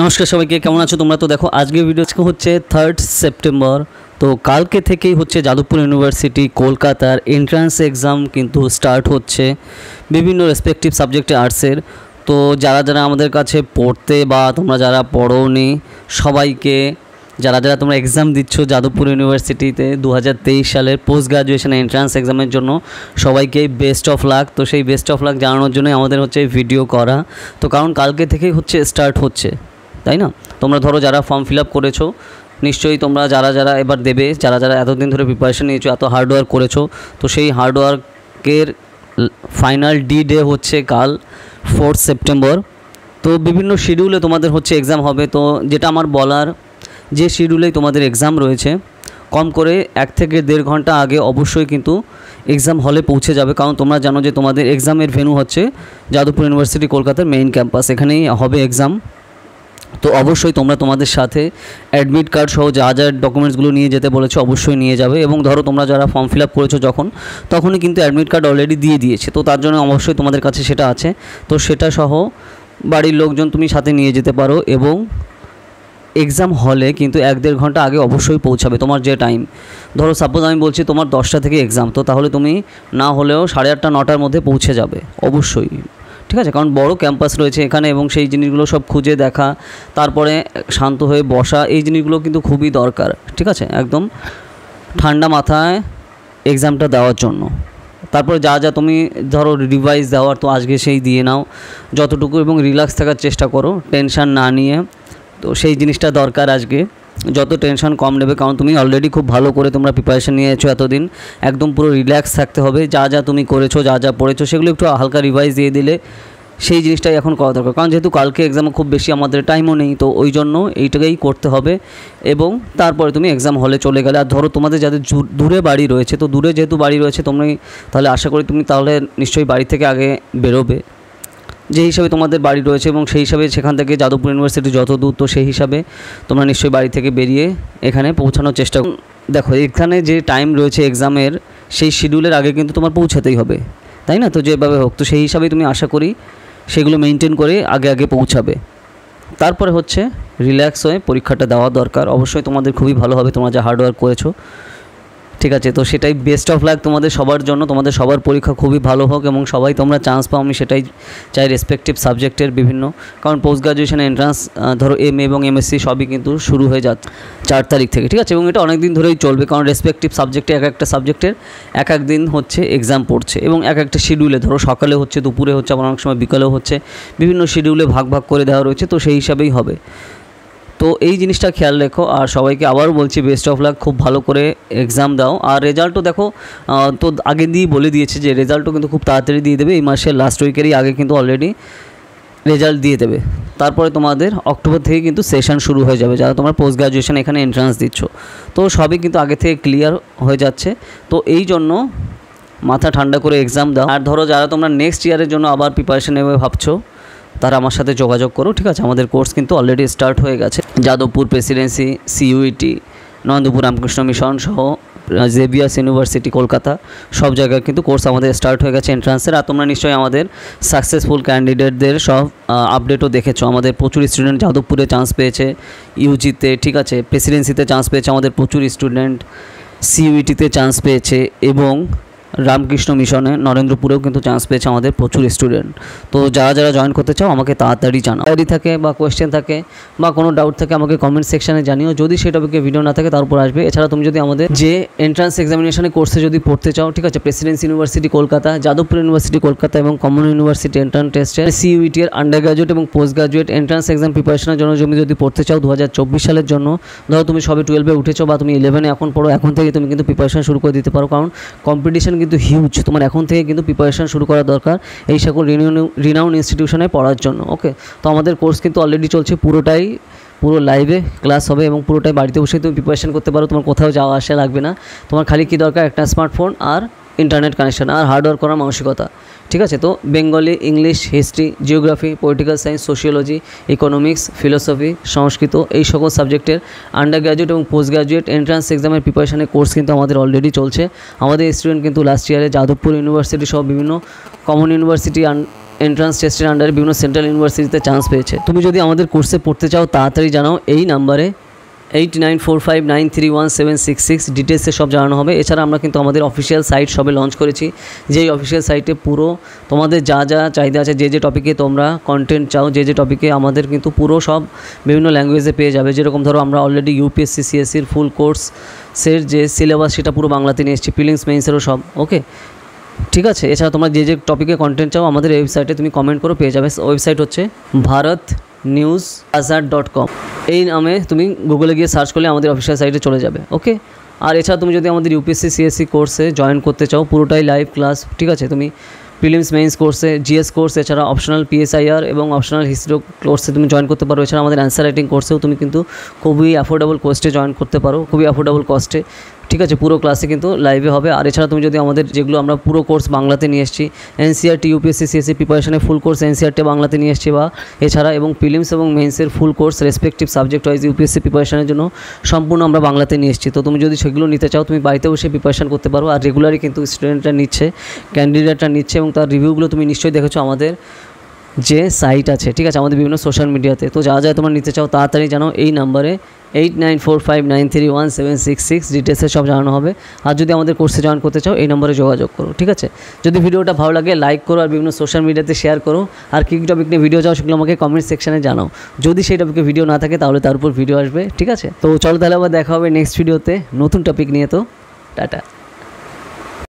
নমস্কার সবাইকে, কেমন আছো তোমরা? তো দেখো, আজকের ভিডিও হচ্ছে থার্ড সেপ্টেম্বর তো কালকে থেকেই হচ্ছে যাদবপুর ইউনিভার্সিটি কলকাতার এন্ট্রান্স এক্সাম কিন্তু স্টার্ট হচ্ছে। বিভিন্ন রেসপেক্টিভ সাবজেক্টে আর্টসের তো যারা যারা আমাদের কাছে পড়তে বা তোমরা যারা পড়োনি, সবাইকে, যারা যারা তোমরা এক্সাম দিচ্ছ যাদবপুর ইউনিভার্সিটিতে দু হাজার তেইশ সালের পোস্ট গ্রাজুয়েশন এন্ট্রান্স এক্সামের জন্য, সবাইকে বেস্ট অফ লাক তো সেই বেস্ট অফ লাক জানানোর জন্যই আমাদের হচ্ছে ভিডিও করা। তো কারণ কালকে থেকেই হচ্ছে স্টার্ট হচ্ছে। তাই না? তোমরা ধরো যারা ফর্ম ফিল আপ করেছ, নিশ্চয়ই তোমরা যারা যারা এবার দেবে, যারা যারা এতদিন ধরে প্রিপারেশন নিয়েছো, এত হার্ডওয়ার্ক করেছ, তো সেই হার্ডওয়ার্কের ফাইনাল ডি ডে হচ্ছে কাল ফোর্থ সেপ্টেম্বর তো বিভিন্ন শিডিউলে তোমাদের হচ্ছে এক্সাম হবে, তো যেটা আমার বলার, যে শিডিউলেই তোমাদের এক্সাম রয়েছে, কম করে এক থেকে দেড় ঘণ্টা আগে অবশ্যই কিন্তু এক্সাম হলে পৌঁছে যাবে। কারণ তোমরা জানো যে তোমাদের এক্সামের ভেন্যু হচ্ছে যাদবপুর ইউনিভার্সিটি কলকাতার মেইন ক্যাম্পাস এখানেই হবে এক্সাম তো অবশ্যই তোমরা তোমাদের সাথে অ্যাডমিট কার্ড সহ যা যা ডকুমেন্টসগুলো নিয়ে যেতে বলেছ অবশ্যই নিয়ে যাবে এবং ধরো তোমরা যারা ফর্ম ফিল আপ করেছ যখন, তখনই কিন্তু অ্যাডমিট কার্ড অলরেডি দিয়ে দিয়েছে। তো তার জন্য অবশ্যই তোমাদের কাছে সেটা আছে। তো সেটা সহ বাড়ির লোকজন তুমি সাথে নিয়ে যেতে পারো এবং এক্সাম হলে কিন্তু এক দেড় ঘণ্টা আগে অবশ্যই পৌঁছাবে তোমার যে টাইম ধরো সাপোজ আমি বলছি তোমার দশটা থেকে এক্সাম তো তাহলে তুমি না হলেও সাড়ে আটটা, নটার মধ্যে পৌঁছে যাবে। অবশ্যই। ঠিক আছে, কারণ বড় ক্যাম্পাস রয়েছে এখানে এবং সেই জিনিসগুলো সব খুঁজে দেখা, তারপরে শান্ত হয়ে বসা, এই জিনিসগুলো কিন্তু খুবই দরকার, ঠিক আছে? একদম ঠান্ডা মাথায় এক্সামটা দেওয়ার জন্য। তারপরে যা যা তুমি ধরো রিভাইজ দেওয়ার, তো আজকে সেই দিয়ে নাও। যতটুকু এবং রিল্যাক্স থাকার চেষ্টা করো টেনশান না নিয়ে। তো সেই জিনিসটা দরকার আজকে। যত টেনশন কম নেবে, কারণ তুমি অলরেডি খুব ভালো করে তোমরা প্রিপারেশন নিয়েছো এতদিন। একদম পুরো রিল্যাক্স থাকতে হবে, যা যা তুমি করেছ, যা যা পড়েছো, সেগুলো একটু হালকা রিভাইজ দিয়ে দিলে সেই জিনিসটাই এখন করা দরকার। কারণ যেহেতু কালকে এক্সামে খুব বেশি আমাদের টাইমও নেই, তো ওই জন্য এইটাকেই করতে হবে। এবং তারপরে তুমি এক্সাম হলে চলে গেলে, আর ধরো তোমাদের যাদের দূরে বাড়ি রয়েছে, তো দূরে যেহেতু বাড়ি রয়েছে তুমি তাহলে আশা করি তুমি তাহলে নিশ্চয়ই বাড়ি থেকে আগে বেরোবে। যে হিসাবে তোমাদের বাড়ি রয়েছে এবং সেই হিসাবে সেখান থেকে যাদবপুর ইউনিভার্সিটি যত দূর তো সেই হিসাবে তোমরা নিশ্চয়ই বাড়ি থেকে বেরিয়ে এখানে পৌঁছানোর চেষ্টা দেখো, এখানে যে টাইম রয়েছে এক্সামের সেই শিডিউলের আগে কিন্তু তোমার পৌঁছাতেই হবে। তাই না? তো যেভাবে হোক, তো সেই হিসাবেই তুমি আশা করি সেগুলো মেনটেন করে আগে আগে পৌঁছাবে। তারপরে হচ্ছে রিল্যাক্স হয়ে পরীক্ষাটা দেওয়া দরকার। অবশ্যই তোমাদের খুবই ভালো হবে, তোমরা যা হার্ডওয়ার্ক করেছ। ঠিক আছে, তো সেটাই বেস্ট অফ লাক তোমাদের সবার জন্য। তোমাদের সবার পরীক্ষা খুবই ভালো হোক এবং সবাই তোমরা চান্স পাও, আমি সেটাই চাই রেসপেক্টিভ সাবজেক্টের বিভিন্ন। কারণ পোস্ট গ্রাজুয়েশন এন্ট্রান্স ধরো এম এবং এমএসসি সবই কিন্তু শুরু হয়ে যাচ্ছে চার তারিখ থেকে, ঠিক আছে? এবং এটা অনেক দিন ধরেই চলবে, কারণ রেসপেক্টিভ সাবজেক্টে এক একটা সাবজেক্টের এক এক দিন হচ্ছে এক্সাম পড়ছে এবং এক একটা শিডিউলে ধরো সকালে হচ্ছে, দুপুরে হচ্ছে, আবার অনেক সময় বিকালেও হচ্ছে, বিভিন্ন শিডিউলে ভাগ ভাগ করে দেওয়া রয়েছে, তো সেই হিসাবেই হবে। তো এই জিনিসটা খেয়াল রেখো, আর সবাইকে আবারও বলছি বেস্ট অফ লাক খুব ভালো করে এক্সাম দাও। আর রেজাল্টও দেখো তো আগে দিয়েই বলে দিয়েছে যে রেজাল্টও কিন্তু খুব তাড়াতাড়ি দিয়ে দেবে, এই মাসের লাস্ট উইকেরই আগে কিন্তু অলরেডি রেজাল্ট দিয়ে দেবে। তারপরে তোমাদের অক্টোবর থেকে কিন্তু সেশন শুরু হয়ে যাবে, যারা তোমার পোস্ট গ্রাজুয়েশন এখানে এন্ট্রান্স দিচ্ছ। তো সবই কিন্তু আগে থেকে ক্লিয়ার হয়ে যাচ্ছে। তো এই জন্য মাথা ঠান্ডা করে এক্সাম দাও। আর ধরো যারা তোমরা নেক্সট ইয়ারের জন্য আবার প্রিপারেশন নেবে ভাবছ তারা আমার সাথে যোগাযোগ করো ঠিক আছে? আমাদের কোর্স কিন্তু অলরেডি স্টার্ট হয়ে গেছে। Jadavpur Presidency CUET Nandapur Ramakrishna Mission সহ জেবিয়াস ইউনিভার্সিটি কলকাতা, সব জায়গায় কিন্তু কোর্স আমাদের স্টার্ট হয়ে গেছে এন্ট্রান্সের আর তোমরা নিশ্চয়ই আমাদের সাকসেসফুল ক্যান্ডিডেটদের সব আপডেটও দেখেছ। আমাদের প্রচুর স্টুডেন্ট যাদবপুরে চান্স পেয়েছে ইউজিতে ঠিক আছে? প্রেসিডেন্সিতে চান্স পেয়েছে আমাদের প্রচুর স্টুডেন্ট সিইউইটিতে চান্স পেয়েছে এবং রামকৃষ্ণ মিশনে নরেন্দ্রপুরেও কিন্তু চান্স পেয়েছে আমাদের প্রচুর স্টুডেন্ট তো যারা যারা জয়েন করতে চাও, আমাকে তাড়াতাড়ি জানাও। ডায়েরি থাকে বা কোয়েশ্চেন থাকে বা কোনো ডাউট থাকে, আমাকে কমেন্ট সেকশানে জানিও। যদি সেই টপিকে ভিডিও না থাকে, তার উপর আসবে। এছাড়া তুমি যদি আমাদের যে এন্ট্রান্স এক্সামিনেশনে কোর্সে যদি পড়তে চাও, ঠিক আছে? Presidency university Kolkata, Jadavpur university Kolkata এবং কমন ইউনিভার্সিটি এন্ট্রান্স টেস্টে সিইউটি এর আন্ডার গ্রাজুয়েট এবং পোস্ট গ্রাজুয়েট এন্ট্রান্স এক্সাম প্রিপারেশনের জন্য তুমি যদি পড়তে চাও দু হাজার চব্বিশ সালের জন্য, ধরো তুমি সবে টুয়েলভে উঠেছো বা তুমি ইলেভেনে এখন পড়ো, এখন থেকে তুমি কিন্তু প্রিপারেশন শুরু করে দিতে পারো। কারণ কম্পিটিশন কিন্তু হিউজ তোমার এখন থেকে কিন্তু প্রিপারেশন শুরু করা দরকার এই সকল রিনাউন ইনস্টিটিউশনে পড়ার জন্য ওকে তো আমাদের কোর্স কিন্তু অলরেডি চলছে পুরোটাই, পুরো লাইভে ক্লাস হবে এবং পুরোটাই বাড়িতে বসে তুমি প্রিপারেশন করতে পারো, তোমার কোথাও যাওয়া আসা লাগবে না। তোমার খালি কী দরকার? একটা স্মার্টফোন আর ইন্টারনেট কানেকশন আর হার্ডওয়ার্ক করার মানসিকতা। ঠিক আছে? তো Bengali English history geography political science sociology economics philosophy Sanskrit এই সকল সাবজেক্টের আন্ডার গ্র্যাজুয়েট এবং পোস্ট গ্র্যাজুয়েট এন্ট্রান্স এক্সামের প্রিপারেশনের কোর্স কিন্তু আমাদের অলরেডি চলছে। আমাদের স্টুডেন্ট কিন্তু লাস্ট ইয়ারে যাদবপুর ইউনিভার্সিটি সহ বিভিন্ন কমন ইউনিভার্সিটি এন্ট্রান্স টেস্টের আন্ডারে বিভিন্ন সেন্ট্রাল ইউনিভার্সিটিতে চান্স পেয়েছে। তুমি যদি আমাদের কোর্সে পড়তে চাও, তাড়াতাড়ি জানাও, এই নাম্বারে eight nine four five nine three one seven six six ডিটেলসে সব জানানো হবে। এছাড়া আমরা কিন্তু আমাদের অফিসিয়াল সাইট সবে লঞ্চ করেছি। যেই অফিসিয়াল সাইটে পুরো তোমাদের যা যা চাহিদা আছে, যে যে টপিকে তোমরা কন্টেন্ট চাও, যে যে টপিকে আমাদের কিন্তু পুরো সব বিভিন্ন ল্যাঙ্গুয়েজে পেয়ে যাবে। যেরকম ধরো আমরা অলরেডি ইউপিএসসি সিএসসির ফুল কোর্সের যে সিলেবাস সেটা পুরো বাংলাতে নিয়ে এসেছি ফিলিংস মেইন্সেরও সব ওকে ঠিক আছে? এছাড়া তোমরা যে যে টপিকে কন্টেন্ট চাও, আমাদের ওয়েবসাইটে তুমি কমেন্ট করো, পেয়ে যাবে। ওয়েবসাইট হচ্ছে ভারত নিউজ আজার ডট কম এই নামে তুমি গুগলে গিয়ে সার্চ করলে আমাদের অফিসিয়াল সাইটে চলে যাবে ওকে আর এছাড়া তুমি যদি আমাদের ইউপিএসসি সিএসসি কোর্সে জয়েন করতে চাও, পুরোটাই লাইভ ক্লাস ঠিক আছে? তুমি প্রিলিমস মেইন্স কোর্সে জিএস কোর্স এছাড়া অপশনাল পিএসআইআর এবং অপশনাল হিস্ট্রি কোর্সে তুমি জয়েন করতে পারো। এছাড়া আমাদের অ্যান্সার রাইটিং কোর্সেও তুমি কিন্তু খুবই অ্যাফোর্ডেবল কোস্টে জয়েন করতে পারো, খুবই অ্যাফোর্ডেবল কস্টে ঠিক আছে, পুরো ক্লাসে কিন্তু লাইভে হবে। আর এছাড়া তুমি যদি আমাদের যেগুলো আমরা পুরো কোর্স বাংলাতে নিয়ে এসেছি এনসিআরটি ইউপিএসসি সিএসসি প্রিপারেশনের ফুল কোর্স এনসিআরটি বাংলাতে নিয়ে এসেছি বা এছাড়া এবং প্রিলিমস এবং মেন্সের full course respective subject wise UPSC প্রিপারেশনের জন্য সম্পূর্ণ আমরা বাংলাতে নিয়ে এসেছি। তো তুমি যদি সেগুলো নিতে চাও, তুমি বাড়িতে বসে প্রিপারেশন করতে পারো। আর রেগুলারই কিন্তু স্টুডেন্টরা নিচ্ছে ক্যান্ডিডেটরা নিচ্ছে এবং তার রিভিউগুলো তুমি নিশ্চয়ই দেখেছ আমাদের। যে সাইট আছে, ঠিক আছে? আমাদের বিভিন্ন সোশ্যাল মিডিয়াতে তো। যা যা তোমরা নিতে চাও, তাড়াতাড়ি জানাও এই নাম্বারে eight nine four five nine three one seven six six ডিটেলসে সব জানানো হবে। আর যদি আমাদের কোর্সে জয়েন করতে চাও, এই নম্বরে যোগাযোগ করো, ঠিক আছে? যদি ভিডিওটা ভালো লাগে লাইক করো আর বিভিন্ন সোশ্যাল মিডিয়াতে শেয়ার করো। আর কী কী টপিক নিয়ে ভিডিও চাও সেগুলো আমাকে কমেন্ট সেকশানে জানাও। যদি সেই টপিকে ভিডিও না থাকে, তাহলে তার উপর ভিডিও আসবে, ঠিক আছে? তো চলো তাহলে আবার দেখা হবে নেক্সট ভিডিওতে নতুন টপিক নিয়ে, তো টাটা।